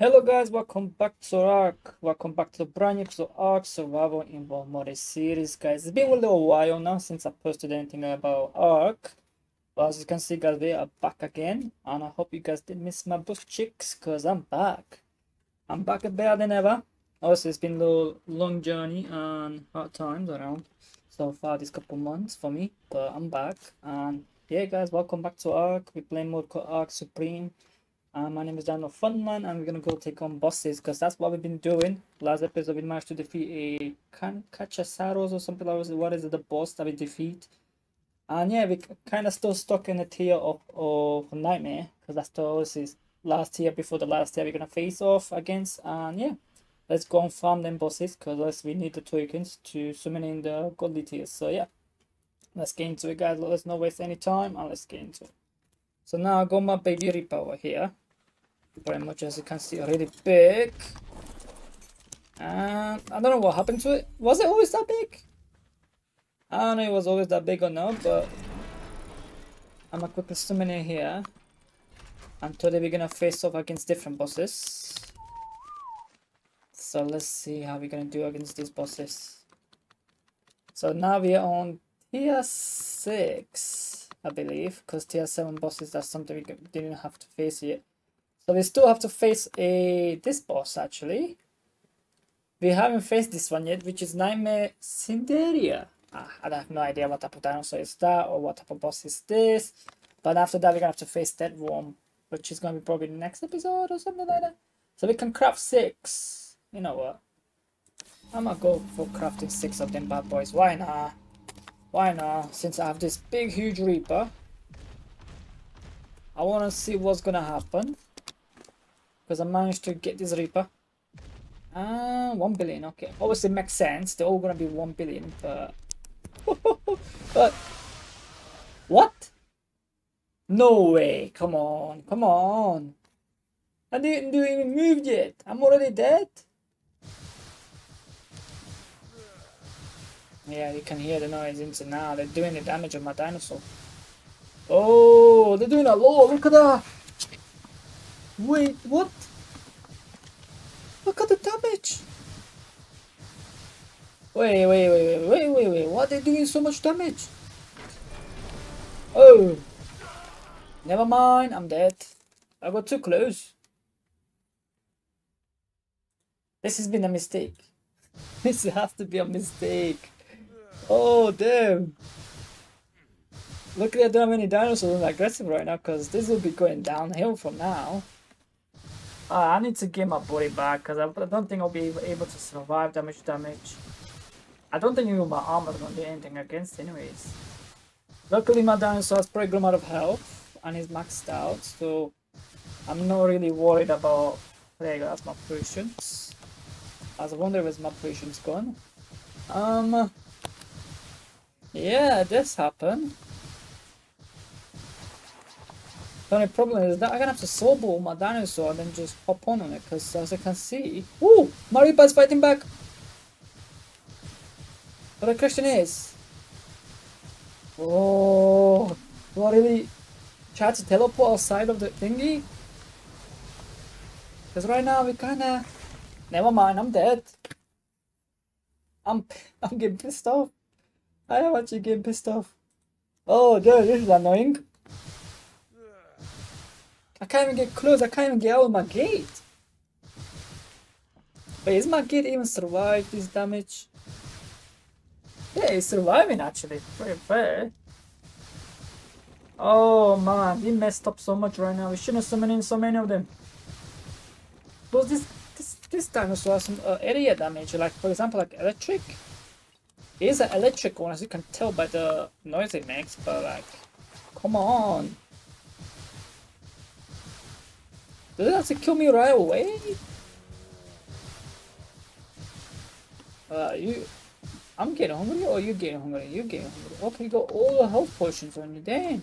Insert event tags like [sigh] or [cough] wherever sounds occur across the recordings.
Hello guys, welcome back to Ark. Welcome back to the brand new episode Ark Survival Evolved Mode series, guys. It's been a little while now since I posted anything about Ark. But as you can see, guys, we are back again, and I hope you guys didn't miss my bush chicks, cause I'm back. I'm back better than ever. Also, it's been a little long journey and hard times around so far this couple months for me, but I'm back. And yeah, guys, welcome back to Ark. We're playing called Ark Supreme. Uh, my name is Daniel Funman, and we're gonna go take on bosses because that's what we've been doing. Last episode, we managed to defeat a can Cachasaros or something like that. What is it, the boss that we defeat? And yeah, we kind of still stuck in the tier of, of Nightmare because that's the is last tier before the last tier we're gonna face off against. And yeah, let's go and farm them bosses because we need the tokens to summon in the godly tiers. So yeah, let's get into it, guys. Let's not waste any time and let's get into it. So now I got my baby Reaper over here. Pretty much as you can see, already big. And I don't know what happened to it. Was it always that big? I don't know it was always that big or not, but I'm gonna quickly summon here. And today we're gonna face off against different bosses. So let's see how we're gonna do against these bosses. So now we are on tier 6, I believe, because tier 7 bosses that's something we didn't have to face yet. So we still have to face a this boss actually. We haven't faced this one yet, which is Nightmare Cinderia. Ah, I have no idea what type of dinosaur is that or what type of boss is this. But after that, we're gonna have to face that one, which is gonna be probably the next episode or something like that. So we can craft six. You know what? I'm gonna go for crafting six of them bad boys. Why not? Why not? Since I have this big, huge Reaper, I wanna see what's gonna happen. Because I managed to get this Reaper. Ah, uh, 1 billion, okay. Obviously, makes sense. They're all gonna be 1 billion, but. [laughs] but. What? No way. Come on. Come on. I didn't do even move yet. I'm already dead. Yeah, you can hear the noise into now. They're doing the damage on my dinosaur. Oh, they're doing a lot. Look at that. Wait, what? Look at the damage! Wait, wait, wait, wait, wait, wait, wait, Why are they doing so much damage? Oh! Never mind, I'm dead. I got too close. This has been a mistake. [laughs] this has to be a mistake. Oh, damn. Luckily I don't have any dinosaurs aggressive right now because this will be going downhill from now. Uh, I need to get my body back because I, don't think I'll be able to survive much damage. I don't think even my armor is going to do anything against anyways. Luckily my dinosaur has pretty good amount of health and is maxed out so I'm not really worried about... There you go, that's my. I was wondering where's my potions gone. Um... Yeah, this happened. The only problem is that I'm gonna have to soul ball my dinosaur and then just hop on on it because as I can see, Ooh, Maripa is fighting back. But the question is, oh, do I really try to teleport outside of the thingy? Because right now we kinda, never mind, I'm dead. I'm, [laughs] I'm getting pissed off. I am actually getting pissed off. Oh, dude, this is annoying. I can't even get close. I can't even get out of my gate. Wait, is my gate even survive this damage? Yeah, it's surviving actually. Pretty fair. Oh man, we messed up so much right now. We shouldn't have summoned in so many of them. Was this this this dinosaur has some uh, area damage? Like for example, like electric. It is an electric one, as you can tell by the noise it makes. But like, come on. Does it have to kill me right away? Uh, you... I'm getting hungry or you getting hungry? You getting hungry. Okay, you got all the health potions on you, Damn.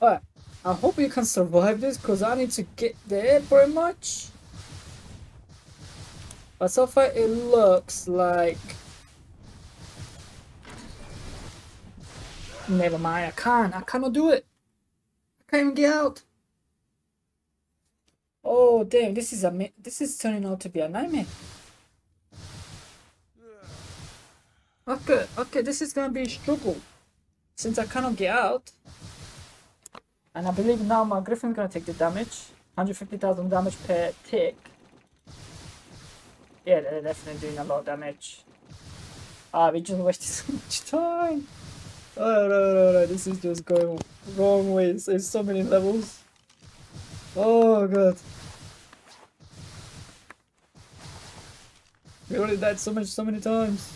Alright, I hope you can survive this because I need to get there pretty much. But so far it looks like... Never mind, I can't. I cannot do it. I can't even get out. Oh damn, this is a this is turning out to be a nightmare. Okay, okay, this is gonna be a struggle. Since I cannot get out. And I believe now my Griffin's gonna take the damage. 150,000 damage per tick. Yeah, they're definitely doing a lot of damage. Ah, we just wasted [laughs] so much time. Oh no, no, no, this is just going wrong ways. There's so many levels. Oh god. We already died so much, so many times.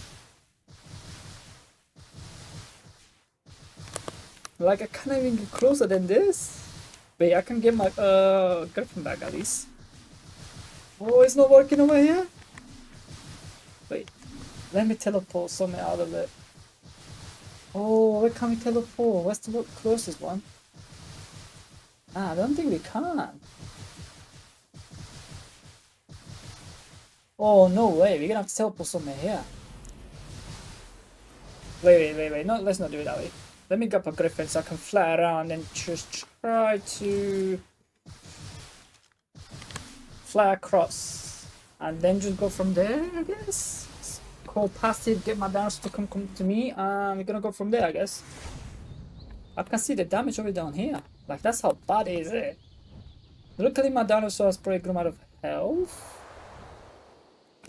Like I can't even get closer than this. Wait, I can get my uh girlfriend back at least. Oh, it's not working over here. Wait, let me teleport somewhere out of it. Oh, where can we teleport? What's the closest one? Ah, I don't think we can. Oh, no way. We're gonna have to teleport somewhere here. Wait, wait, wait, wait. No, let's not do it that way. Let me grab a griffin so I can fly around and just try to fly across. And then just go from there, I guess. Call passive, get my damage to come, come to me, and we're gonna go from there, I guess. I can see the damage over down here. Like, that's how bad is it? Luckily, my dinosaur has probably grown out of health.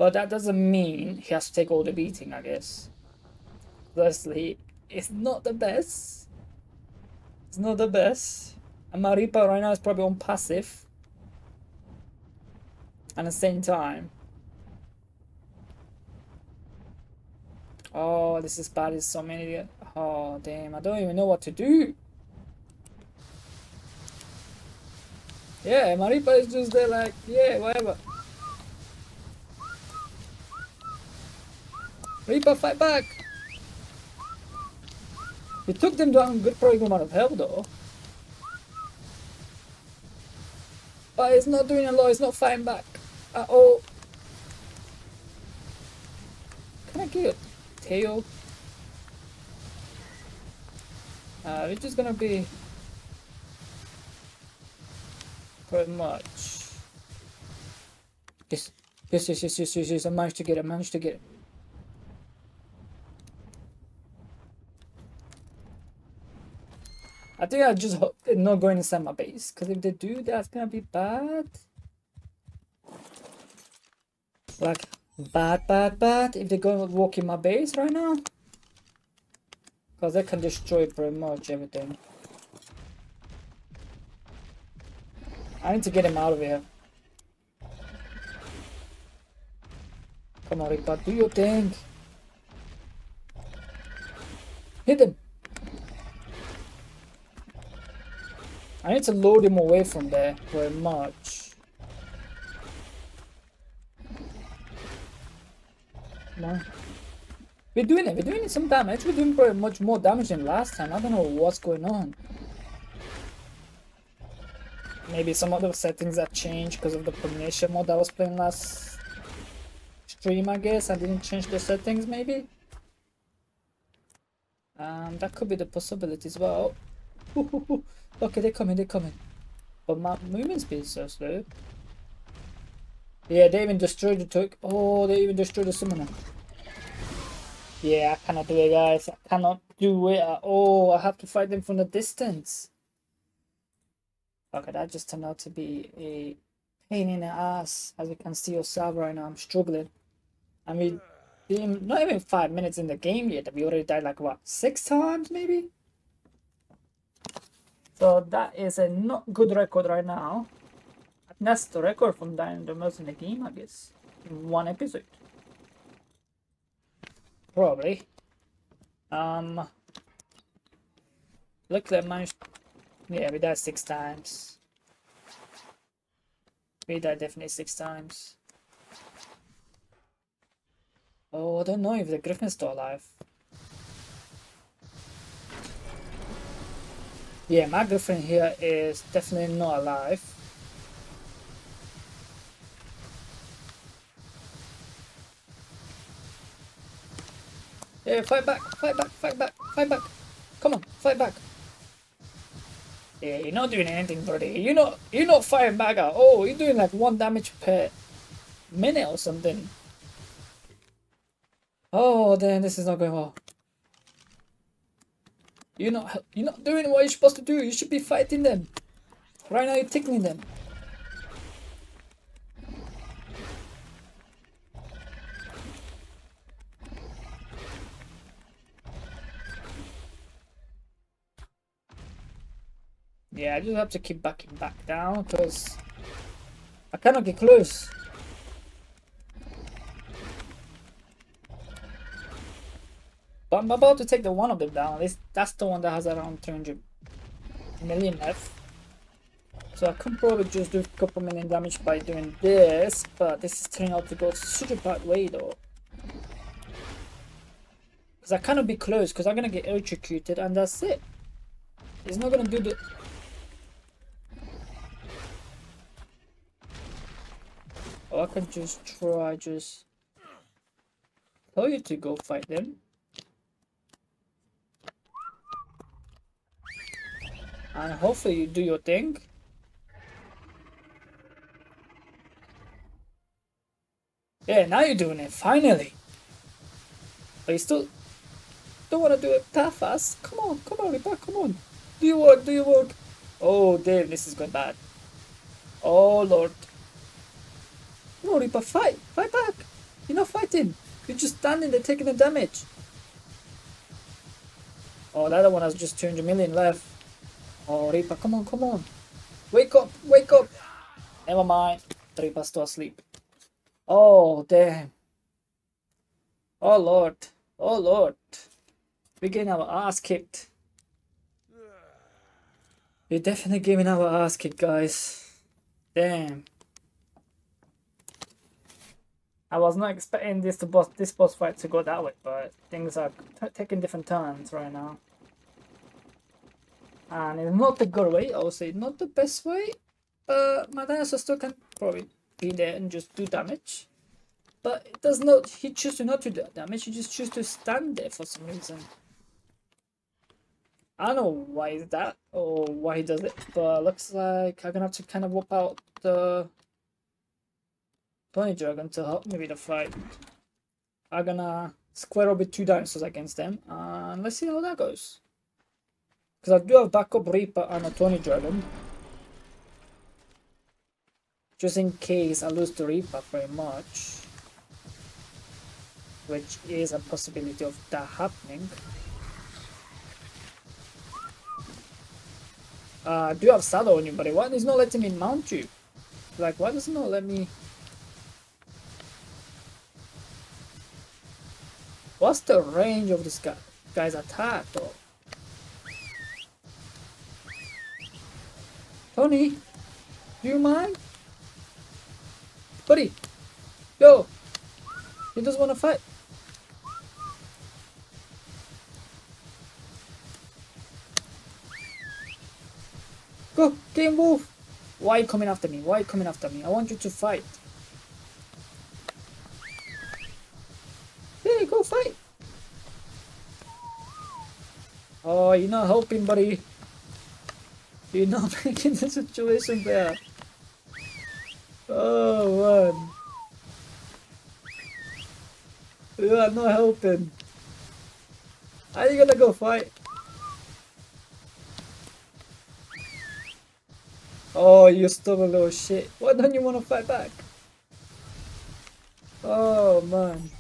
But that doesn't mean he has to take all the beating, I guess. Firstly, it's not the best. It's not the best. And Reaper right now is probably on passive. At the same time. Oh, this is bad. There's so many. Oh, damn. I don't even know what to do. Yeah, Reaper is just there like, yeah, whatever. Reaper, fight back! He took them down a good amount of health though. But it's not doing a lot, it's not fighting back at all. Can I get a tail? Uh, it's just gonna be pretty much. Yes, yes, yes, yes, yes, yes, yes, I managed to get it, I managed to get it. I think I just hope they're not going inside my base. Because if they do, that's gonna be bad. Like, bad, bad, bad. If they're going to walk in my base right now. Because they can destroy pretty much everything. I need to get him out of here. Come on, Reaper, do your thing. Hit him. I need to load him away from there very much. No. We're doing it, we're doing some damage. We're doing very much more damage than last time. I don't know what's going on. Maybe some of the settings have changed because of the Premonition mode I was playing last stream, I guess. I didn't change the settings, maybe? Um, that could be the possibility as well. [laughs] Okay, they're coming, they're coming. But my movement speed is so slow. Yeah, they even destroyed the took. Oh, they even destroyed the summoner. Yeah, I cannot do it, guys. I cannot do it at all. I have to fight them from a distance. Okay, that just turned out to be a pain in the ass. As you can see yourself right now, I'm struggling. I mean, not even five minutes in the game yet. We already died like, what, six times maybe? So that is a not good record right now. That's the record from dying the most in the game, I guess. In one episode. Probably. Um Look at my Yeah, we died six times. We died definitely six times. Oh, I don't know if the Griffin's still alive. Yeah, my girlfriend here is definitely not alive. Yeah, fight back, fight back, fight back, fight back. Come on, fight back. Yeah, you're not doing anything, buddy. You're not you're not firing back at Oh, you're doing like one damage per minute or something. Oh, then this is not going well. You're not you're not doing what you're supposed to do. You should be fighting them. Right now you're tickling them. Yeah, I just have to keep backing back down because I cannot get close. But I'm about to take the one of them down. At least that's the one that has around 300 million left. So I could probably just do a couple million damage by doing this, but this is turning out to go such a bad way though. Because I cannot be close, because I'm gonna get electrocuted and that's it. He's not gonna do the... Oh, I can just try just... Tell you to go fight them. And hopefully you do your thing. Yeah, now you're doing it, finally. But you still don't want to do it that fast. Come on, come on, Reaper, come on. Do your work, do your work. Oh, damn, this is going bad. Oh, Lord. No, Reaper, fight. Fight back. You're not fighting. You're just standing there taking the damage. Oh, the other one has just 200 million left. Oh, Reaper, come on, come on. Wake up, wake up. Never mind. Reaper's still asleep. Oh, damn. Oh, Lord. Oh, Lord. We're getting our ass kicked. We're definitely getting our ass kicked, guys. Damn. I was not expecting this boss this boss fight to go that way, but things are taking different turns right now. Ah, and it's not the good way, I would oh, say not the best way. But eh, my dinosaur still can probably be there and just do damage. But it does not, he chooses to not to do damage, he just chooses to stand there for some reason. I don't know why is that or why he does it, but looks like I'm gonna have to kind of whoop out the Tony Dragon to help me with the fight. I'm gonna square up with two dinosaurs against them and let's see how that goes. Because I do have backup Reaper and a Tony Dragon. Just in case I lose the Reaper very much. Which is a possibility of that happening. Uh, I do have saddle on you, buddy. Why is not letting me mount you? Like, why does it not let me... What's the range of this guy, guy's attack, though? Tony, do you mind? Buddy, yo, he doesn't want to fight. Go, Game Wolf! Why are you coming after me? Why are you coming after me? I want you to fight. Hey, go fight! Oh, you're not helping, buddy. You're not [laughs] making the situation better. Oh, man. You are not helping. Are you gonna go fight? Oh, you a little shit. Why don't you want to fight back? Oh, man.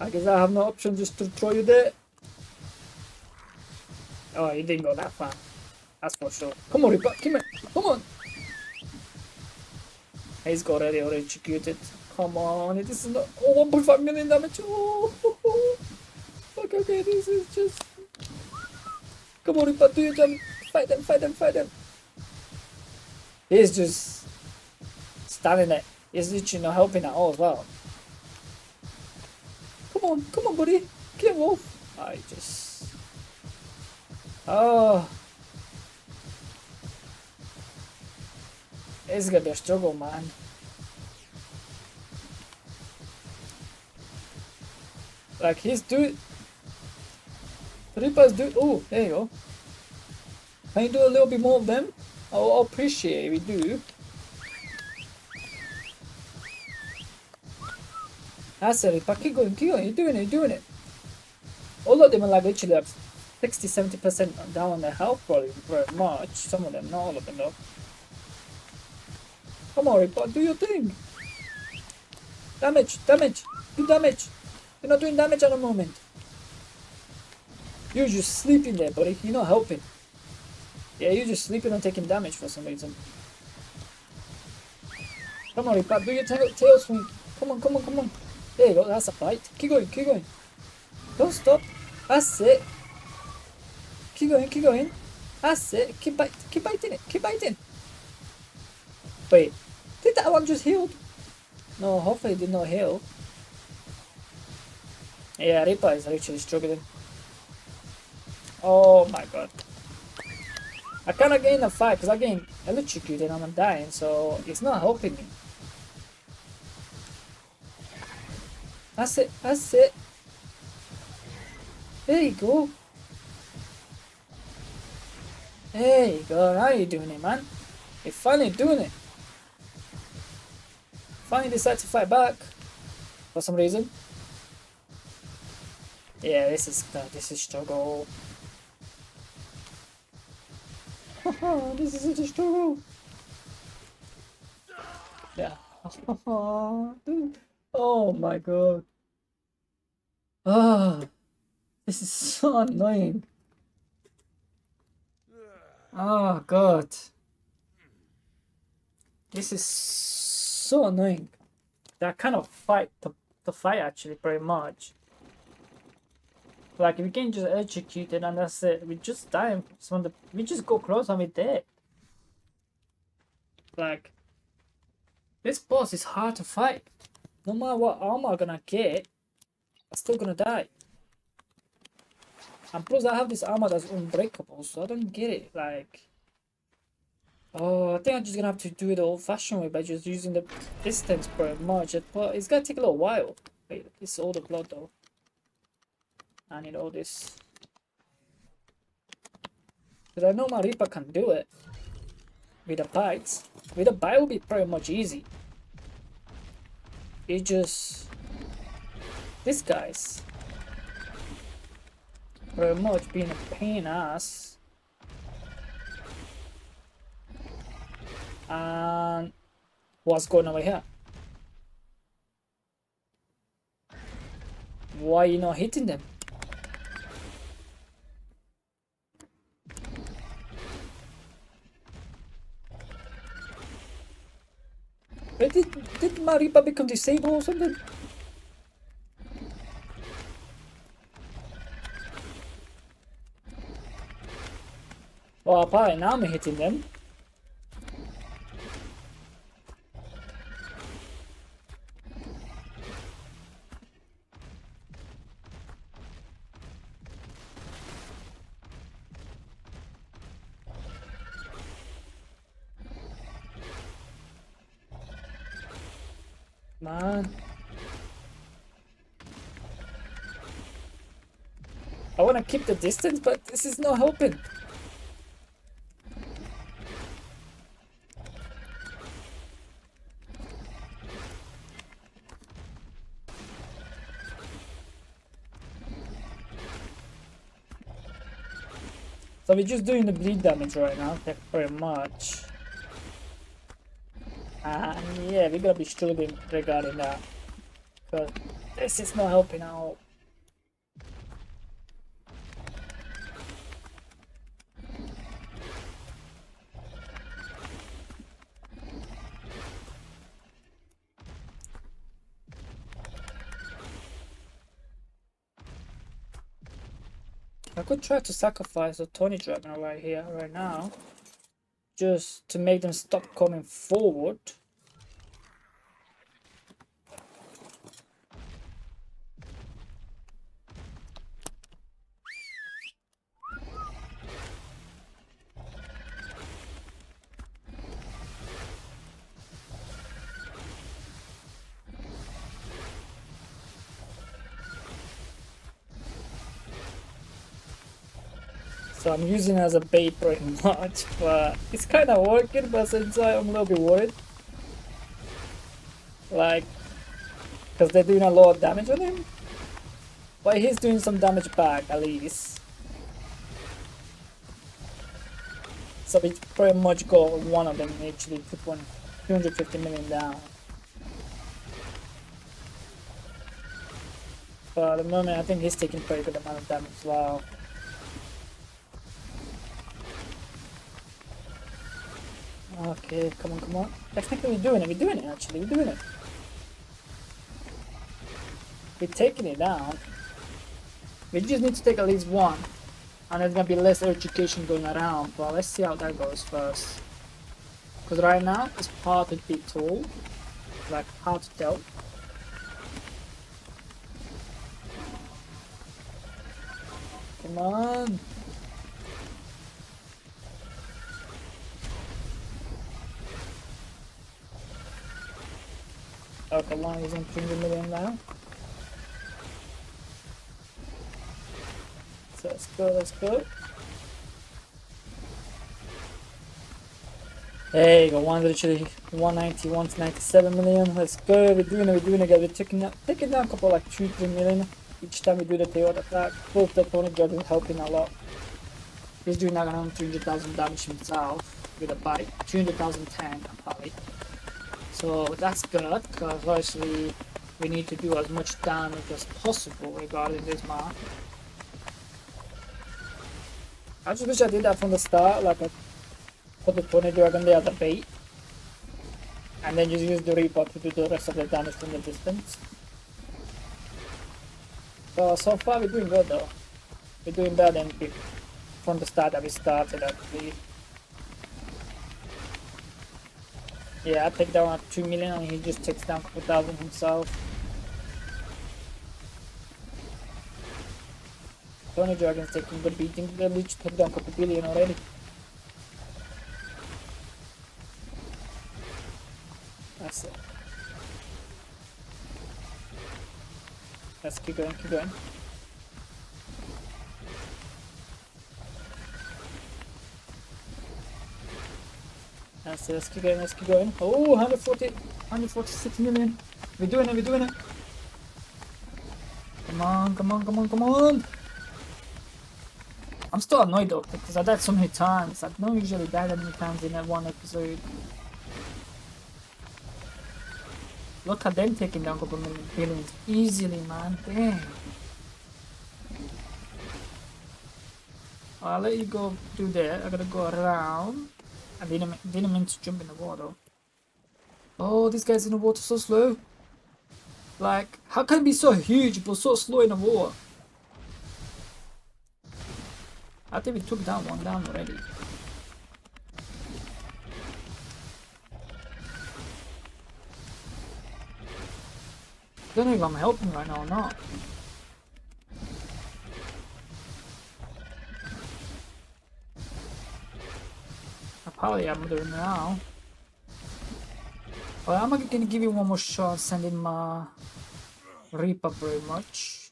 I guess I have no option just to throw you there. Oh, you didn't go that far. That's for sure. Come on, Reaper. Come on. Come on. He's got already already executed. Come on. This is not... Oh, 1.5 million damage. Oh, okay, okay. This is just... Come on, Reaper. Do your job. Fight them, fight them, fight them. He's just standing there. He's literally not helping at all as well. Come on, come on, buddy. Kill off! I just... Oh. It's gonna be a struggle, man. Like, he's doing... Reaper's doing... Oh, there you go. Can you do a little bit more of them? Oh, I'll, I'll appreciate if you do. That's it, keep going, keep going, you're doing it, you're doing it. All of them are like literally like 60 70% down on their health probably very much. Some of them, not all of them though. Come on, Ripper, do your thing. Damage, damage, do damage. You're not doing damage at the moment. You're just sleeping there, buddy. You're not helping. Yeah, you're just sleeping and taking damage for some reason. Come on, Ripper, do your tail, tail swing. Come on, come on, come on. There you go, that's a fight. Keep going, keep going. Don't stop. That's it. Keep going, keep going. That's it. Keep bite, keep biting it. Keep biting. Wait, did that one just heal? No, hopefully it did not heal. Yeah, Ripper is actually struggling. Oh my god. I cannot gain the fight because I gain electrocuted and I'm dying, so it's not helping me. That's it, that's it. There you go. There you go, now you're doing it, man. You're finally doing it. Finally decide to fight back. For some reason. Yeah, this is uh, this is struggle. [laughs] this is such a struggle. Yeah. [laughs] oh my god. Ah, this is so annoying. Oh god. This is so annoying. That kind of fight the, the fight actually pretty much. Like we can just execute it and that's it. We just die the we just go close and we're dead. Like this boss is hard to fight. No matter what armor I'm gonna get, I'm still gonna die. And plus I have this armor that's unbreakable, so I don't get it. Like Oh, I think I'm just gonna have to do it the old-fashioned way by just using the distance pretty much. But it's gonna take a little while. Wait, it's all the blood though. I need all this. Because I know my Ripper can do it. With the bites. With the bite will be pretty much easy. It just... These guy's... Pretty much being a pain ass. And... What's going over here? Why you not hitting them? Did, did Maripa become disabled or something? Well, apparently now I'm hitting them. Man. I want to keep the distance, but this is not helping. So we're just doing the bleed damage right now, very much. And yeah, we're gonna be struggling regarding that. Because this is not helping out. Could try to sacrifice a Tony Dragon right here, right now just to make them stop coming forward. So I'm using it as a bait pretty [laughs] much, but it's kind of working, but since I'm a little bit worried. Like, because they're doing a lot of damage on him. But he's doing some damage back, at least. So we pretty much got one of them actually 250 million down. But at the moment I think he's taking pretty good amount of damage as well. Okay, uh, come on, come on. Technically we're doing it, we're doing it actually, we're doing it. We're taking it down. We just need to take at least one. And there's gonna be less education going around, but let's see how that goes first. Because right now, it's hard to be told. Like, hard to tell. Come on! Okay, line is in 300 million now. So let's go, let's go. Hey, you go, one literally 190, 197 million. Let's go, we're doing it, we're doing it, guys. We're taking, down, taking down a couple like 2, 3 million each time we do the tail attack. Both the opponent guard is helping a lot. He's doing around 300,000 damage himself with a. 200,000 tank, probably. So that's good, because obviously we need to do as much damage as possible regarding this map. I just wish I did that from the start, like I put the Pony Dragon there as a bait. And then just use the Reaper to do the rest of the damage from the distance. So, so far we're doing good though. We're doing better than from the start that we started actually. Yeah, I take down 2 million and he just takes down a couple thousand himself. Tony Dragon's taking good beating. They reached took down a couple billion already. That's it. Let's keep going, keep going. It, let's keep going, let's keep going. Oh, 140, 146 million. We're doing it, we're doing it. Come on, come on, come on, come on. I'm still annoyed though, because I died so many times. I don't usually die that many times in that one episode. Look at them taking down a couple million billions easily, man. Dang. I'll let you go do that. I gotta go around. I didn't, didn't mean to jump in the water. Oh, this guy's in the water so slow. Like, how can it be so huge but so slow in the water? I think we took that one down already. Don't know if I'm helping right now or not. I'm doing now. Well, I'm gonna give you one more shot, send him uh, Reaper very much.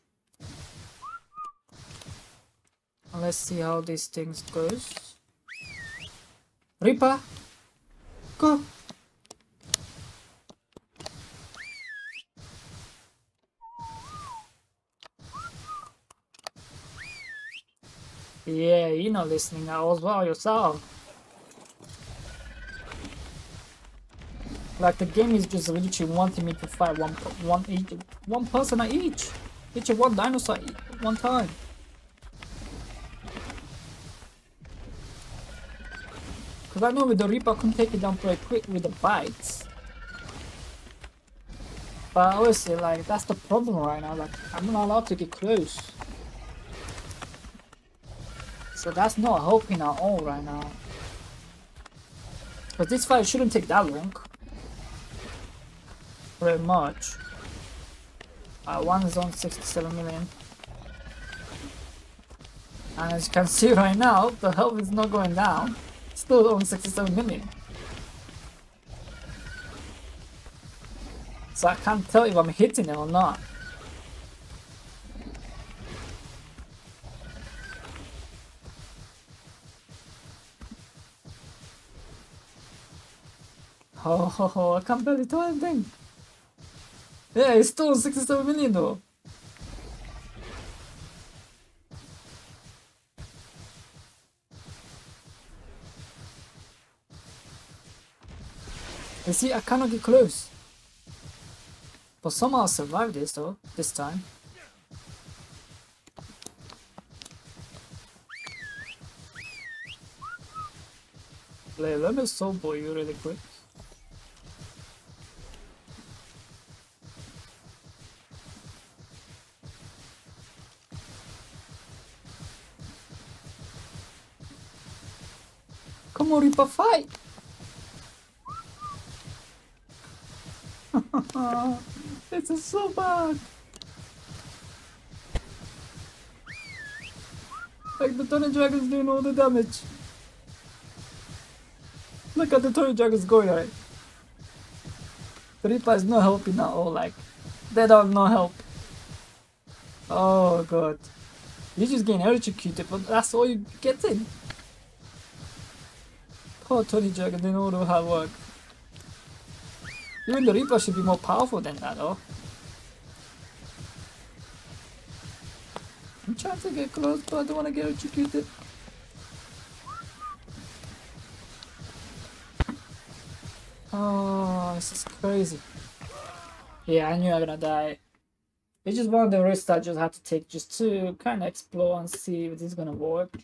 Let's see how these things goes. Reaper, go. Yeah, you're not listening as well yourself. Like the game is just literally wanting me to fight one one each one person at each. Each one dinosaur one time. Cause I know with the Reaper I can take it down pretty quick with the bites. But obviously like that's the problem right now, like I'm not allowed to get close. So that's not helping at all right now. But this fight shouldn't take that long very much. Uh, one is on 67 million. And as you can [laughs] see right now, the health is not going down. It's still on 67 million. So I can't tell if I'm hitting it or not. Oh, I can barely do anything. Yeah, it's still 67 million though. You see, I cannot get close. But somehow I survived this though, this time. Let me solo you really quick. Come on, Reaper, fight! this is so bad! Like the Thunder Dragon's doing all the damage. Look at the Tony Dragons going it. The Reaper is not helping at all, like, they don't no help. Oh god. You just getting electrocuted, but that's all you get in. Poor Tony Dragon doing all the hard work. Even the Reaper should be more powerful than that though. I'm trying to get close, but I don't want to get electrocuted. Oh, this is crazy. Yeah, I knew I was gonna die. It's just one of the risks I just had to take just to kind of explore and see if this is gonna work.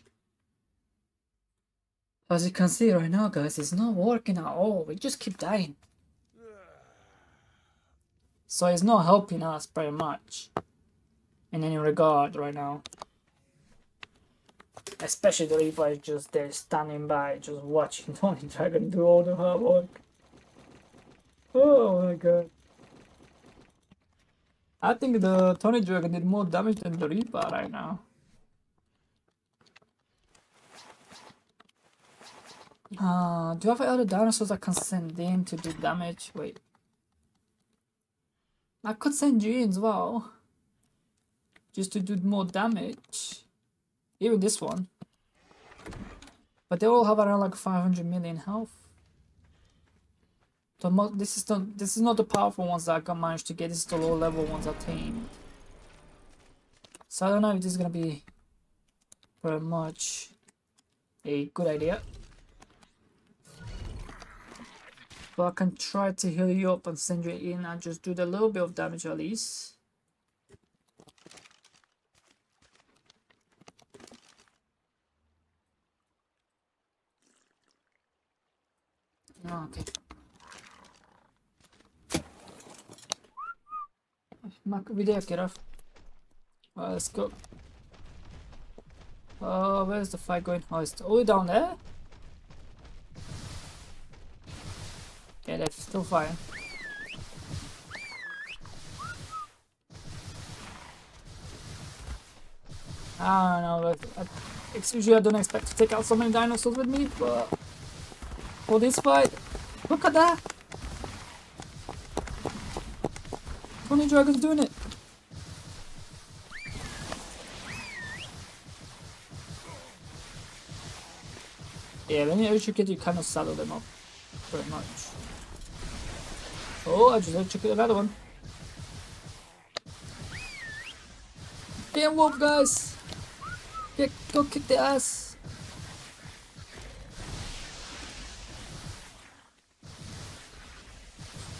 As you can see right now, guys, it's not working at all. We just keep dying. So it's not helping us very much in any regard right now. Especially the Reaper is just there standing by, just watching [laughs] Tony Dragon do all the hard work. Oh my god. I think the Tony Dragon did more damage than the Reaper right now. Uh, do I have other dinosaurs I can send in to do damage? Wait. I could send you in as well. Just to do more damage. Even this one. But they all have around like 500 million health. The mo this is the this is not the powerful ones that I can manage to get. This is the low level ones I tamed. So I don't know if this is gonna be very much a good idea. But I can try to heal you up and send you in and just do the little bit of damage at least. Ah, okay. Mark video get off. Well, let's go. Oh, where's the fight going? Oh, it's all down there? Yeah, they're still fighting. I don't know, but uh, it's usually I don't expect to take out so many dinosaurs with me, but for this fight, look at that! Tony Dragon's doing it. Yeah, when you electrocute, you kind of saddle them up very much. Oh, I just electrocuted another one. Damn wolf, guys! Get, go kick the ass!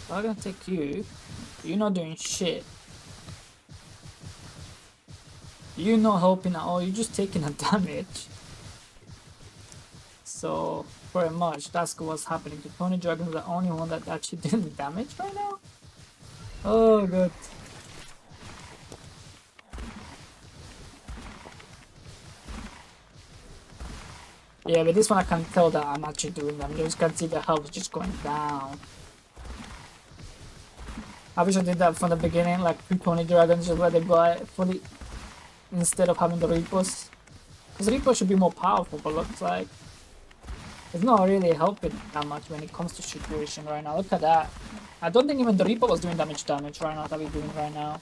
I'm gonna take you. You're not doing shit. You're not helping at all, you're just taking a [laughs] damage. So, pretty much, that's what's happening. The Pony Dragon is the only one that actually [laughs] did the damage right now. Oh, good. Yeah, but this one I can tell that I'm actually doing them. You just can see the health just going down. I wish I did that from the beginning, like Pony Dragons, just let it go fully instead of having the Reapers. Because Reaper should be more powerful, but looks like it's not really helping that much when it comes to situation right now. Look at that. I don't think even the Reaper was doing damage damage right now that we're doing right now.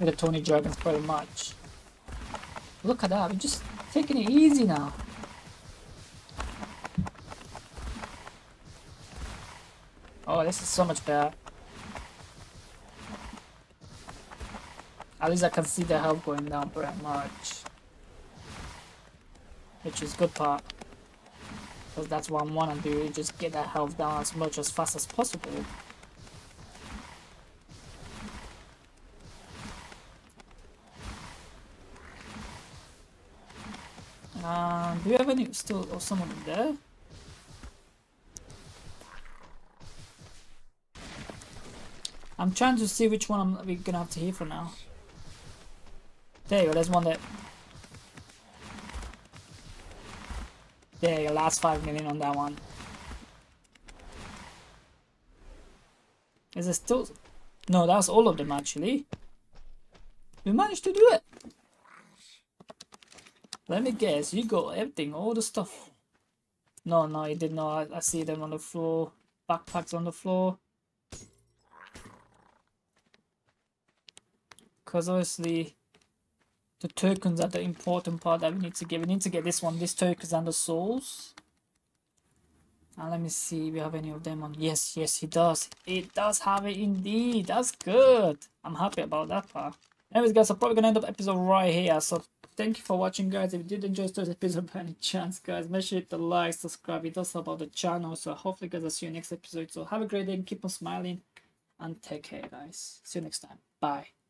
With the Tony Dragons pretty much. Look at that, we're just taking it easy now. Oh, this is so much better. At least I can see the health going down pretty much. Which is good part. Because that's what I want to do, just get that health down as much as fast as possible. Um, do you have any still or someone there? I'm trying to see which one I'm we gonna have to hear for now. There you go, there's one there. There you last 5 million on that one. Is it still... No, that was all of them actually. We managed to do it! Let me guess, you got everything, all the stuff. No, no, you did not. I, I see them on the floor. Backpacks on the floor. Because obviously the tokens are the important part that we need to get. We need to get this one, this tokens and the souls. And let me see if we have any of them on. Yes, yes, he does. It does have it indeed. That's good. I'm happy about that part. Anyways, guys, I'm probably gonna end up episode right here. So thank you for watching, guys. If you did enjoy this episode [laughs] by any chance, guys, make sure you hit the like, subscribe. It does help out the channel. So hopefully, guys, I'll see you next episode. So have a great day, keep on smiling, and take care, guys. See you next time. Bye.